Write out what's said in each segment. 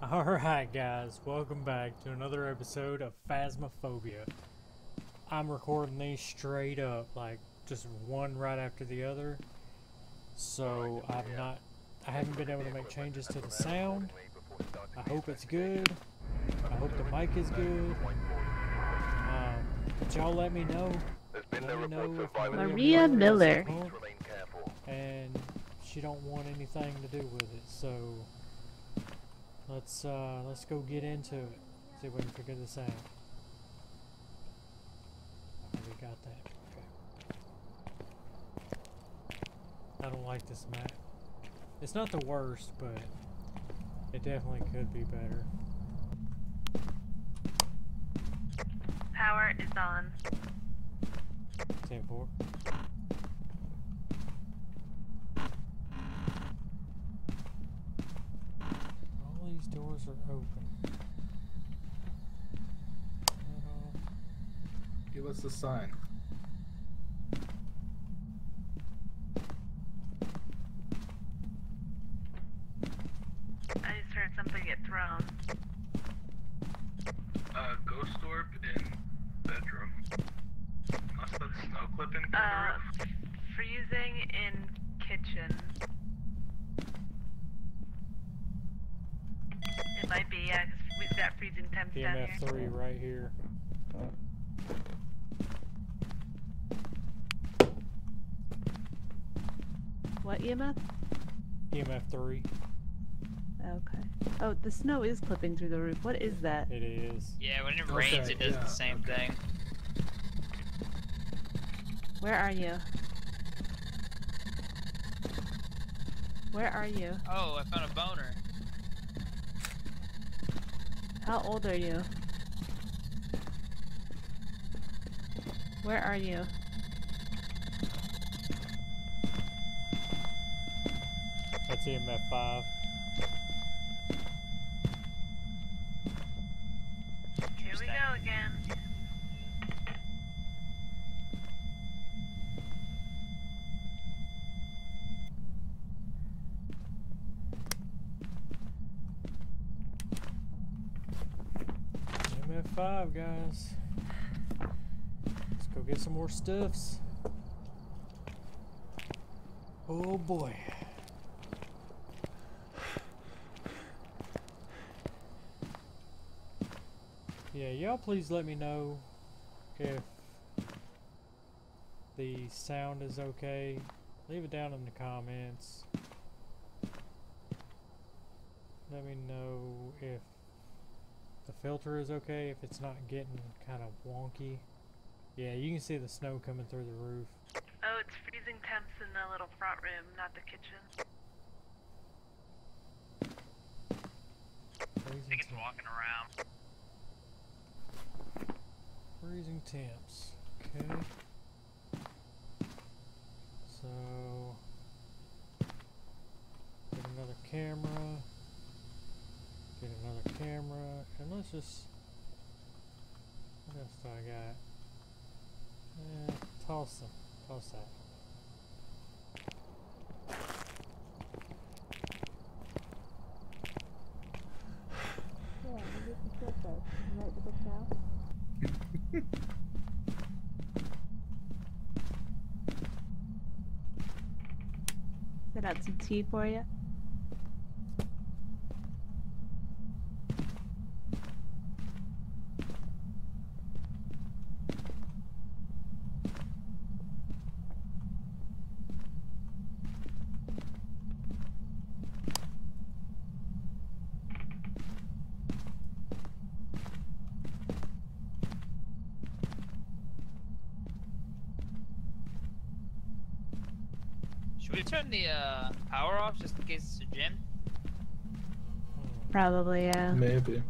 Alright guys, welcome back to another episode of Phasmophobia. I'm recording these straight up, like just one right after the other. So I'm not I haven't been able to make changes to the sound. I hope it's good. I hope the mic is good. Um, but y'all let me know. Let me know if Maria Maria Miller. Miller and she don't want anything to do with it. So let's uh, let's go get into it. See if we can figure this out. Oh, we got that. Okay. I don't like this map. It's not the worst, but it definitely could be better. Power is on. 10 4. All these doors are open. Give us a sign. I just heard something get thrown. Uh, ghost orb in bedroom. Unless that's snow clipping through Uh, the roof. freezing in kitchen. It might be, yeah, 'cause we've got freezing temps down here. EMF 3 right here. What EMF? EMF 3. Okay. Oh, the snow is clipping through the roof. What is that? It is. Yeah, when it Okay, rains, it does yeah, the same okay. thing. Where are you? Where are you? Oh, I found a boner. How old are you? Where are you? That's EMF 5. Here we go again. EMF 5, guys. Get some more stuffs. Oh boy. Yeah, y'all please let me know if the sound is okay. Leave it down in the comments. Let me know if the filter is okay, if it's not getting kind of wonky. Yeah, you can see the snow coming through the roof. Oh, it's freezing temps in the little front room, not the kitchen. Freezing, temp- walking around. freezing temps. Okay. So, get another camera. Get another camera. And let's just. What else do I got? Them. Toss that. Set out some tea for you. Should we turn the uh, power off just in case it's a jinn? Probably, yeah. Maybe.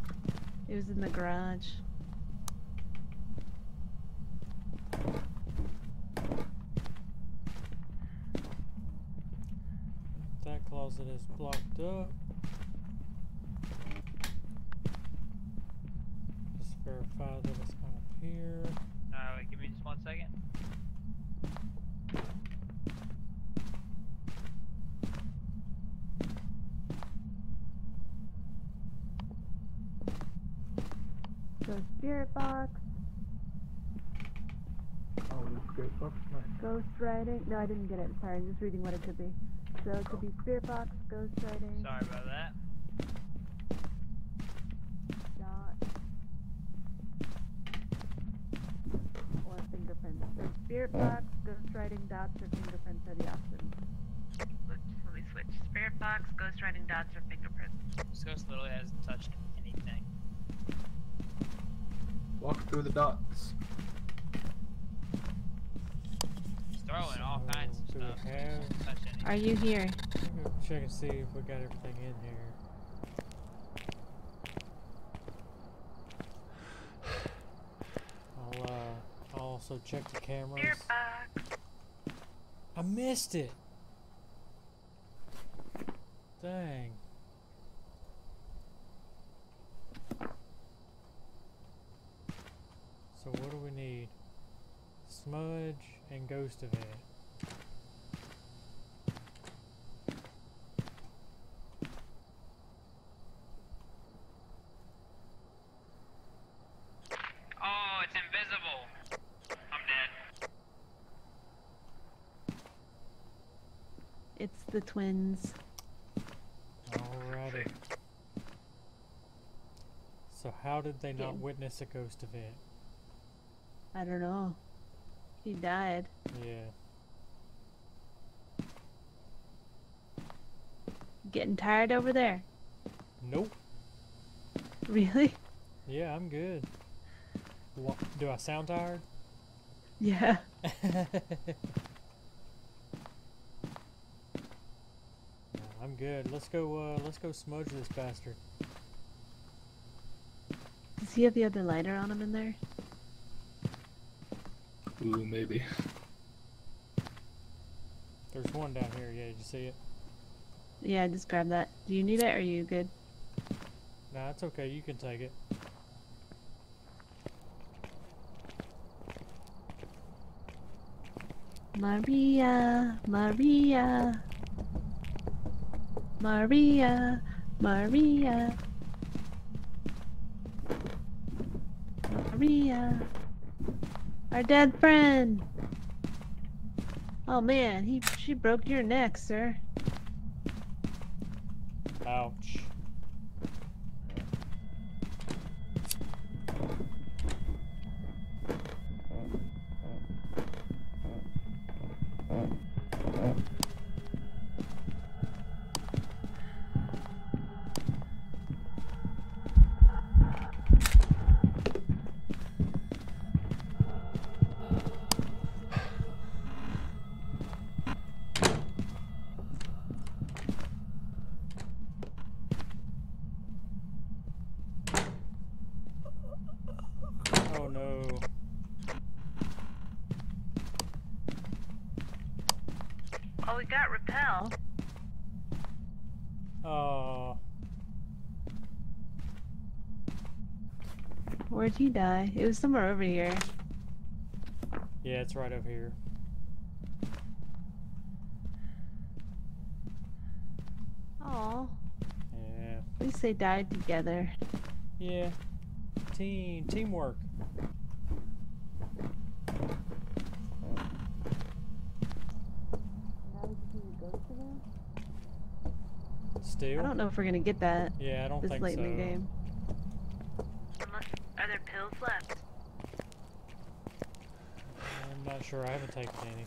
It was in the garage. That closet is blocked up. Just verify that it's not up here. Uh, wait, give me just one second. Go spirit box. Oh, that's great. Box. Nice. Ghost writing. No, I didn't get it. Sorry, I'm just reading what it could be. So it could be spirit box, ghost writing, Sorry about that. dot, or fingerprints. So spirit box, ghost writing, dots, or fingerprints are the options. Let's, let switch. Spirit box, ghost writing dots, or fingerprints. This ghost literally hasn't touched anything. Walk through the dots. Throwing all kinds of So, do we stuff. have- Hasn't touched anything. Are you here? I'm check and see if we got everything in here. I'll uh, I'll also check the cameras. Spirit box. I missed it. Dang. So what do we need? Smudge and ghost event. Oh, it's invisible. I'm dead. It's the twins. Alrighty. So how did they not Yeah. witness a ghost event? I don't know. He died. Yeah. Getting tired over there? Nope. Really? Yeah, I'm good. Do I sound tired? Yeah. Yeah, I'm good. Let's go. Uh, let's go smudge this bastard. Does he have the other lighter on him in there? Ooh, maybe. There's one down here. Yeah, did you see it? Yeah, just grab that. Do you need it or are you good? Nah, it's okay. You can take it. Maria, Maria, Maria, Maria, Maria, our dead friend. Oh man, he she broke your neck, sir. Ouch. We got repel. Oh. Where'd he die? It was somewhere over here. Yeah, it's right over here. Aw, Yeah. at least they died together. Yeah. Team teamwork. Still? I don't know if we're gonna get that Yeah, I don't this think late so. in the game. Are there pills left? I'm not sure. I haven't taken any.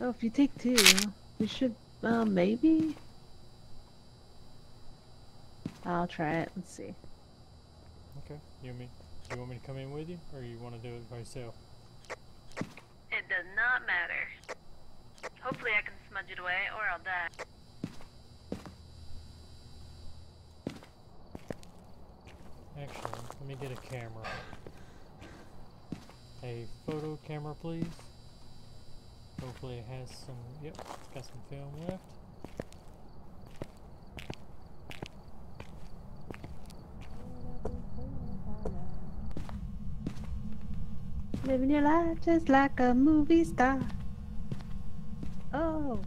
Oh, if you take two, we should, uh, maybe? I'll try it. Let's see. Okay. You want me? You want me to come in with you, or you want to do it by yourself? It does not matter. Hopefully I can smudge it away, or I'll die. Actually, let me get a camera. A photo camera, please. Hopefully it has some. Yep, it's got some film left. Living your life just like a movie star. Oh.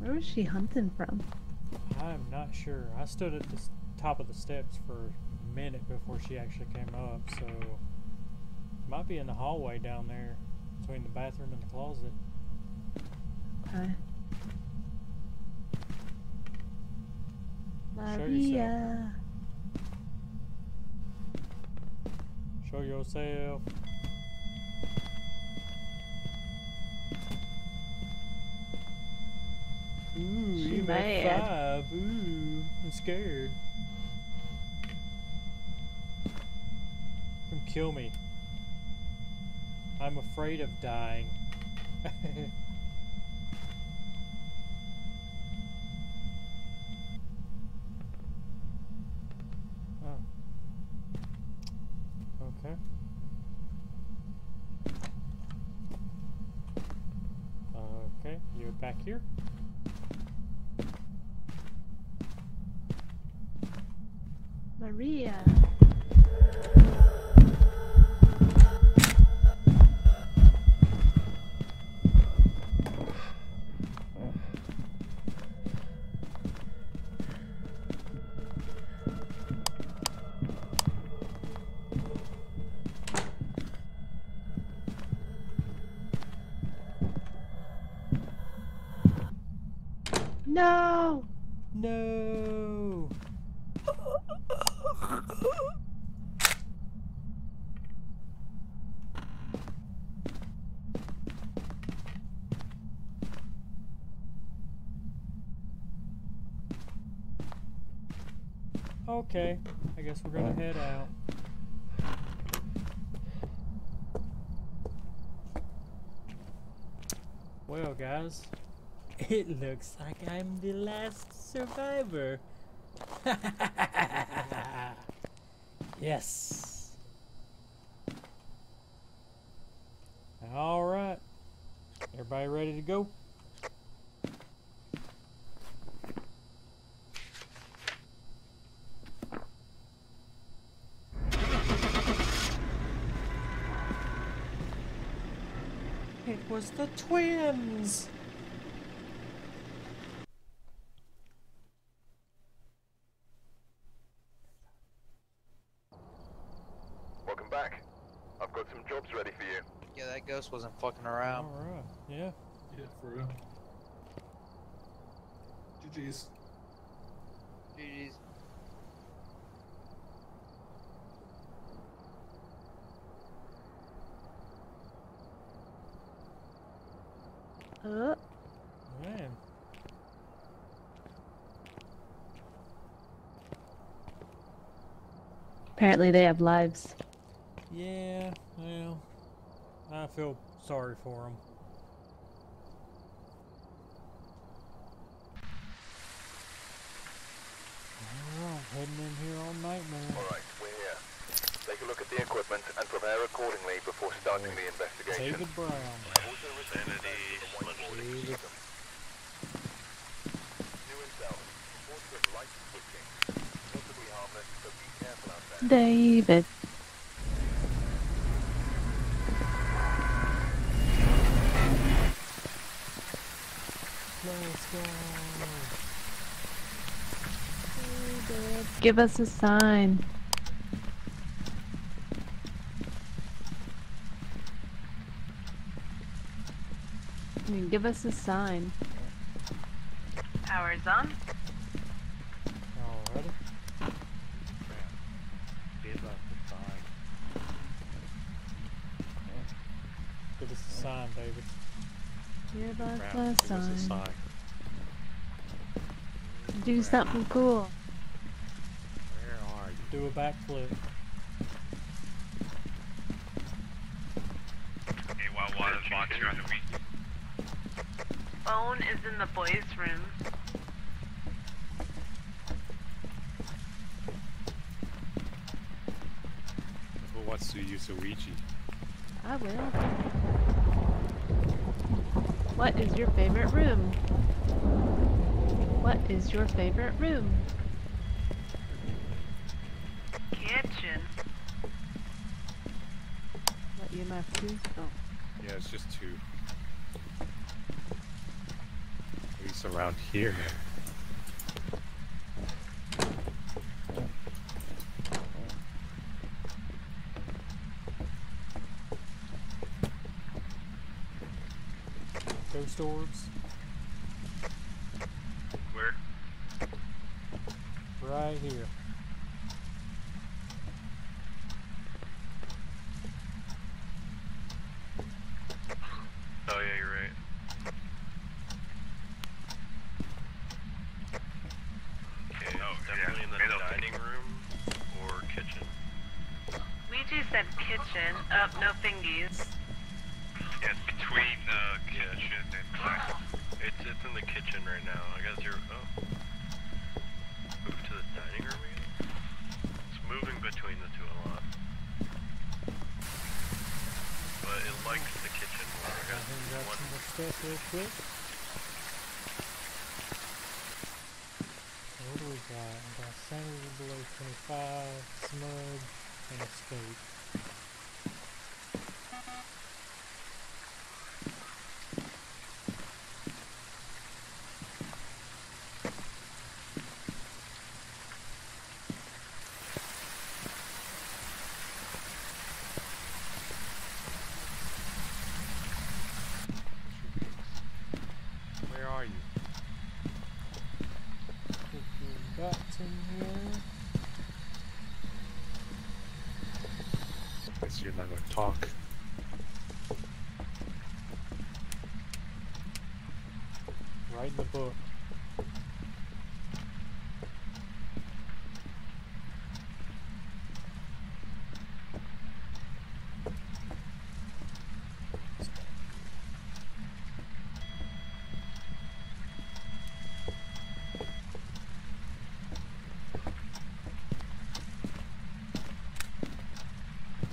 Where was she hunting from? I'm not sure. I stood at the top of the steps for a minute before she actually came up, so might be in the hallway down there between the bathroom and the closet. Okay. Show yourself. Maria. Show yourself. Ooh, She you mad. five. Ooh, I'm scared. Come kill me. I'm afraid of dying. oh. Okay. Okay, you're back here. Maria. No! No. Okay, I guess we're gonna head out. Well, guys, it looks like I'm the last survivor. yes. All right. Everybody ready to go? It was the twins. Welcome back. I've got some jobs ready for you. Yeah, that ghost wasn't fucking around. All right. Yeah. Yeah, for real. GG's. GG's. Uh, Man. apparently they have lives. Yeah. Well, I feel sorry for them. Alright, heading in here on Nightmare. Alright, we're here. Take a look at the equipment and prepare accordingly before starting the investigation. David Brown. Also receive feedback from White Morning David. System. New intel. Reports of light switching. Possibly harmless, so be careful out there. David. Let's go. Give us a sign. I mean, give us a sign. Power's on. Alrighty. Give us a sign, David. Give us a sign. Do something cool. Do a backflip. Hey, while water box here on the week. Phone is in the boys' room. Who wants to use a Ouija? I will. What is your favorite room? What is your favorite room? Kitchen. What you must do? Oh. Yeah, it's just two. At least around here. Ghost orbs. Where? Right here. Oh yeah, you're right. Okay, Oh, definitely yeah, in the middle. dining room or kitchen. Ouija said kitchen. Up, no fingies. It's between uh, kitchen and class. It's it's in the kitchen right now. I guess you're oh. Move to the dining room again. It's moving between the two a lot. But it likes the kitchen more. I I guess think one some stuff real quick. What do we got? We got sanity below 25, smudge, and escape. Where are you? Put dots in here. Guess you're not gonna talk. Right in the book.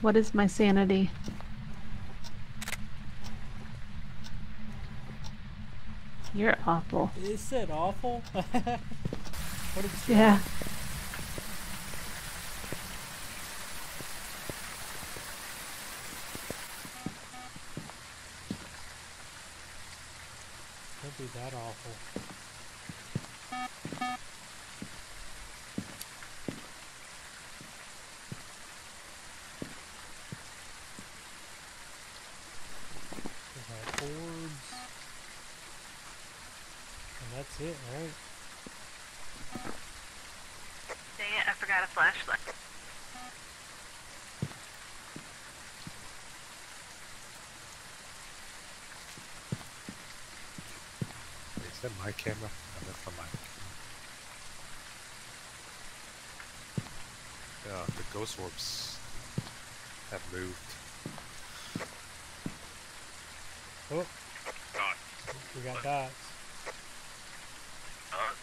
What is my sanity? You're awful. Is it said awful. what say? Yeah. Can't be that awful. We have orbs. And that's it, right? Dang it, I forgot a flashlight. Is that my camera? No, that's not my camera. Yeah, the ghost orbs have moved. Oh, Not, we got dots. Not,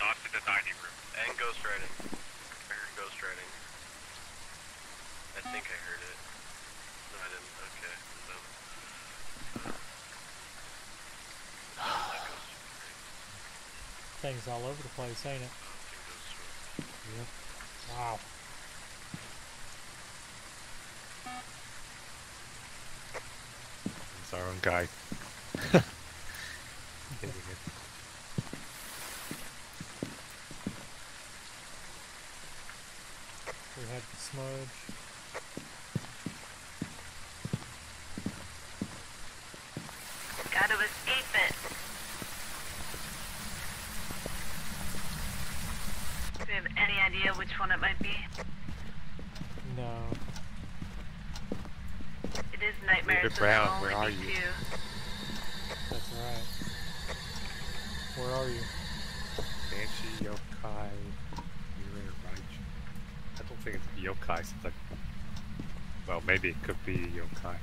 not in the dining room. and ghost writing. I heard ghost writing. I think I heard it. No, I didn't. Okay. So, uh, not ghost writing. Things all over the place, ain't it? I think ghost writing. Wow. It's our own guy. Hitting it. We had the smudge. Gotta escape it. Do we have any idea which one it might be? No. It is nightmare. David Brown, there'll where are you? two. That's right. Where are you? Banshee, Yokai, Mirror, Raiju. I don't think it's Yokai since I... Well, maybe it could be Yokai.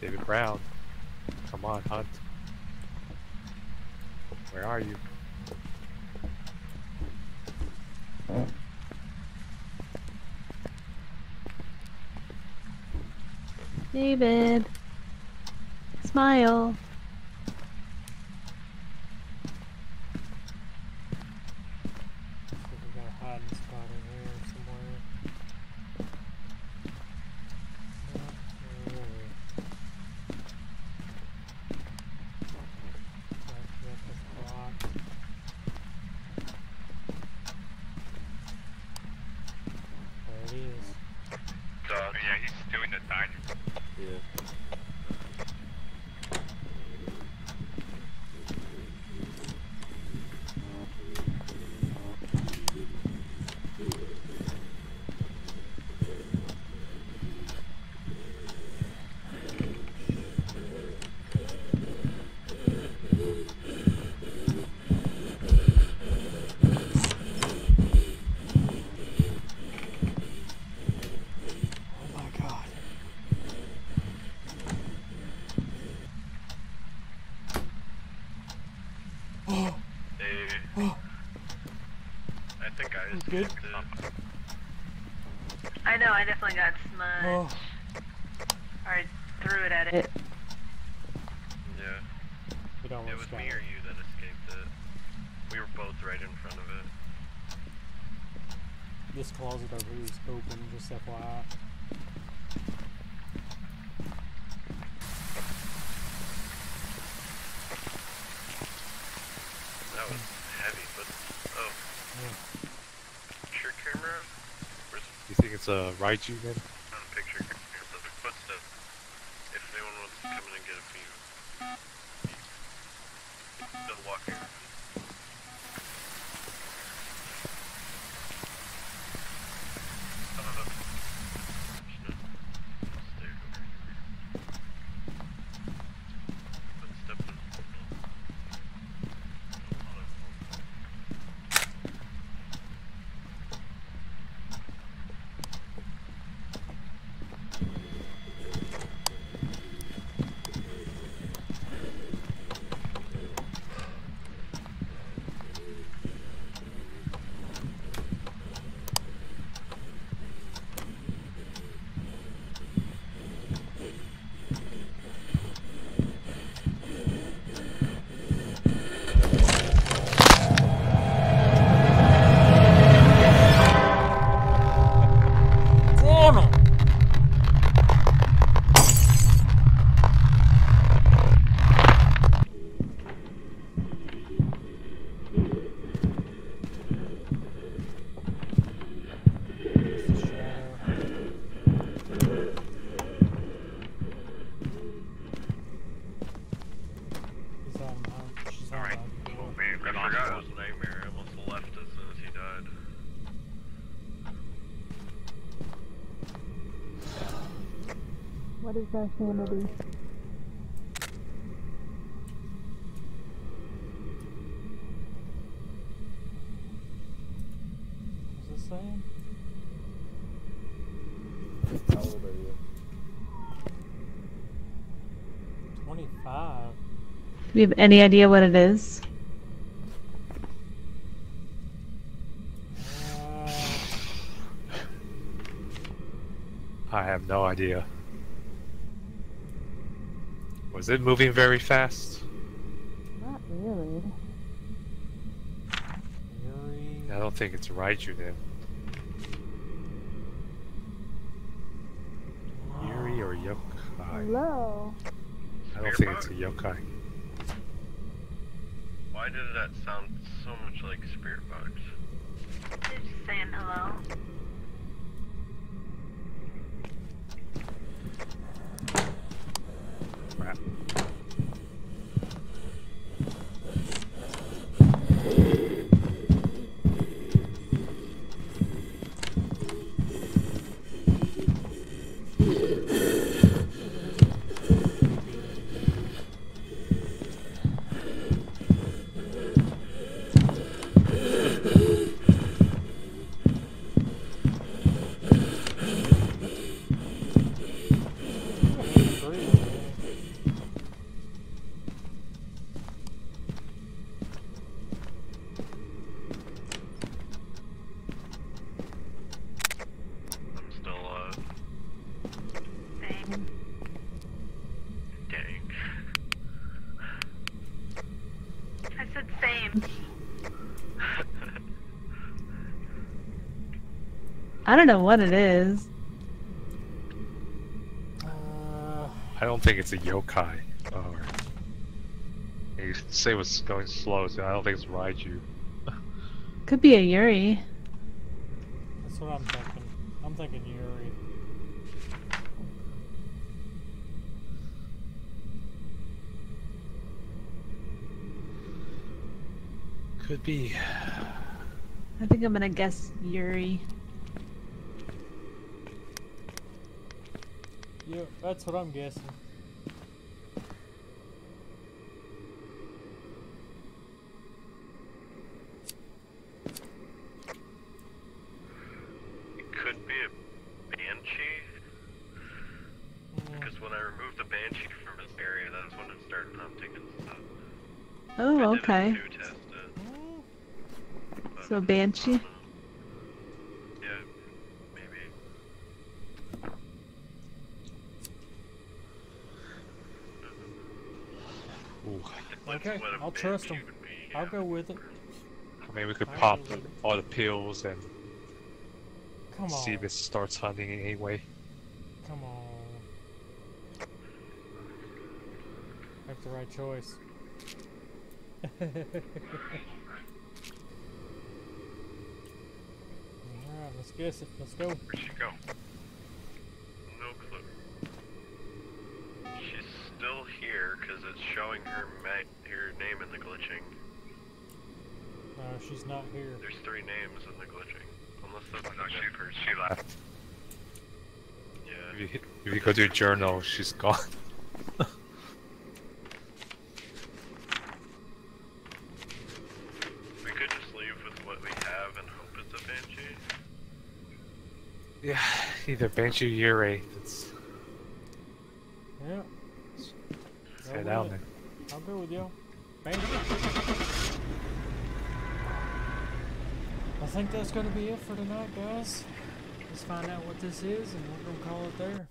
David Brown. Come on, hunt. Where are you? David. Smile. See if we got a hiding spot in here somewhere. Uh, where are we? it is. Dot. Oh, yeah, he's doing the diner. Yeah. Oh my god. Oh, Hey. I think I You good? I know, I definitely got smudged. oh. Or I threw it at it. Yeah. It It was got me or you that escaped it. We were both right in front of it. This closet over here is open, just FYI. That was heavy, but oh, Yeah. picture camera. Where's A Raiju then? on a picture camera? So the footsteps. If anyone wants to come in and get a view, still walking. Uh, there's no stairs over here. Footsteps in a lot of them. Damn it! It's the shadow. He's on my- she's on Alright. my- Oh man, I got on forgot it those. was Nightmare. I almost left as soon as he died. What is our sanity? What's it saying? How old are you? 25. Do you have any idea what it is? Uh, I have no idea. Was it moving very fast? Not really. Yurei. I don't think it's Raiju then. Yurei or yokai? Hello. I don't think it's a yokai. Why did that sound so much like Spirit Box? They're just saying hello. I don't know what it is. Uh, I don't think it's a yokai. Or you say it was going slow, so I don't think it's Raiju. Could be a Yurei. that's what I'm thinking. I'm thinking Yurei. Could be. I think I'm gonna guess Yurei. Yeah, that's what I'm guessing. It could be a banshee. Mm, Because when I removed the banshee from his area, that's when it started hunting and stuff. I Oh, did it okay. test it, mm, So I Banshee? don't know. Yeah, maybe. Ooh. That's Okay, what a I'll trust banshee him. I'll go with it. I mean, we could I pop all the pills and Come see if it starts hunting anyway. Come on. Make the right choice. Alright, let's guess it. Let's go. Where'd she go? No clue. She's still here because it's showing her ma- her name in the glitching. No, she's not here. There's three names in the glitching. Unless that's not she person. She left. Yeah. If you, hit- if you go to your journal, she's gone. We could just leave with what we have and hope it's a banshee. yeah, either Banshee or Yurei. That's Yeah, let's Go head with out it. I'll go with you. Thank I think that's gonna be it for tonight, guys. Let's find out what this is and we're gonna call it there.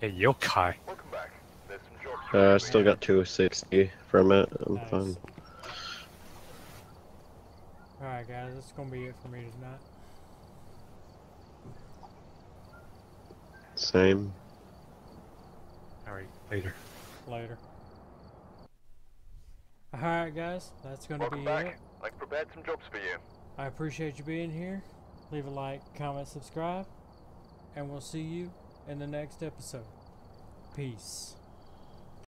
Hey, yokai. Welcome back. There's some jobs Uh, I still got 260 from it. I'm Nice. fine. Alright, guys, that's gonna be it for me tonight. Same. Alright, later. Later. Alright, guys, that's gonna Welcome be back. it. I've prepared some jobs for you. I appreciate you being here. Leave a like, comment, subscribe, and we'll see you in the next episode. Peace.